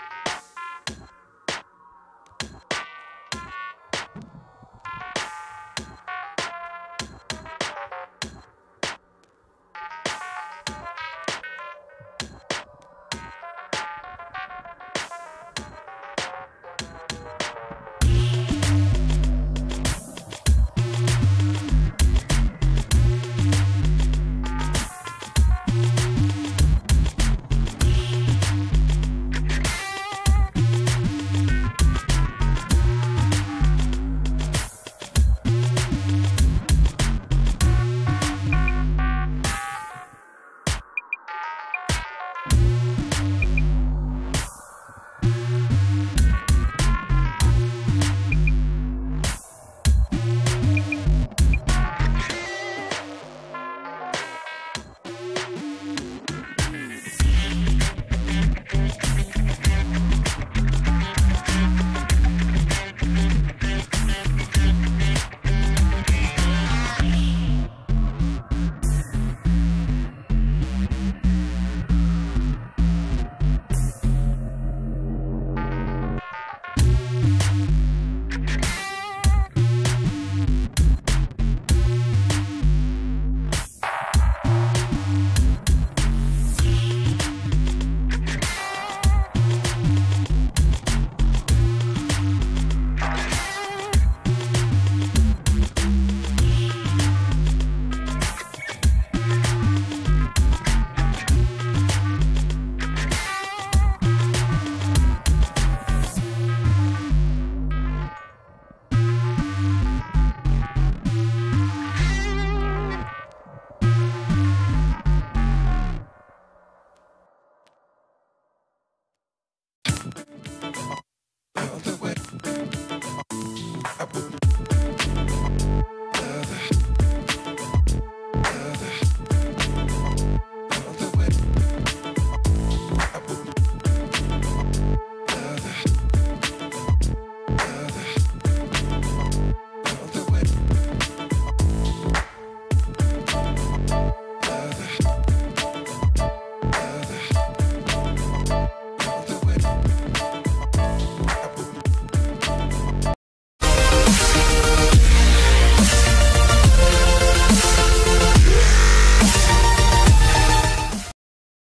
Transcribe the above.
you